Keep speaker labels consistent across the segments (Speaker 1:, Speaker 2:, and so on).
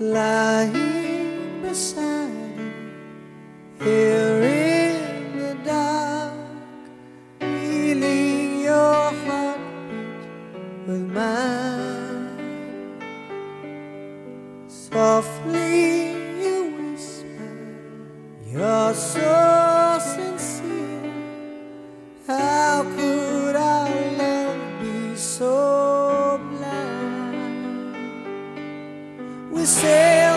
Speaker 1: lying beside you here in the dark, feeling your heartbeat with mine. Softly you whisper, you're so. me ser.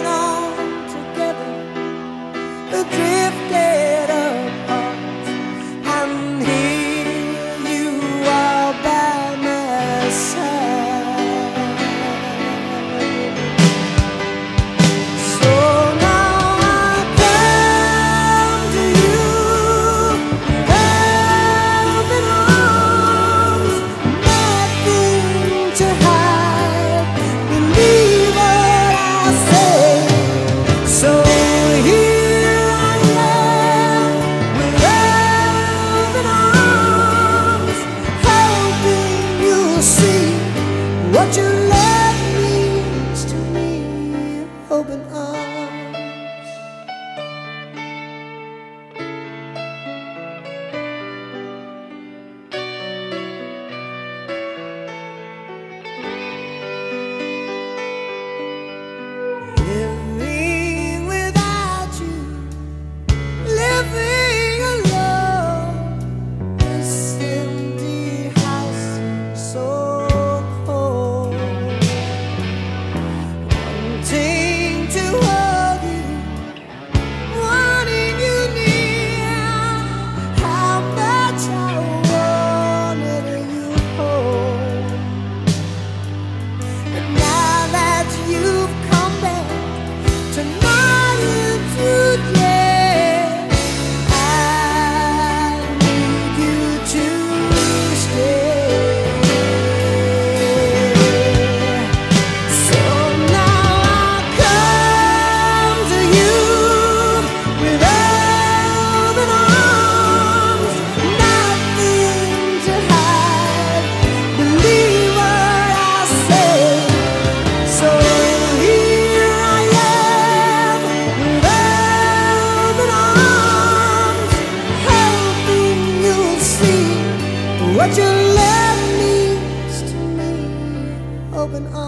Speaker 1: What your love means to me. Open arms.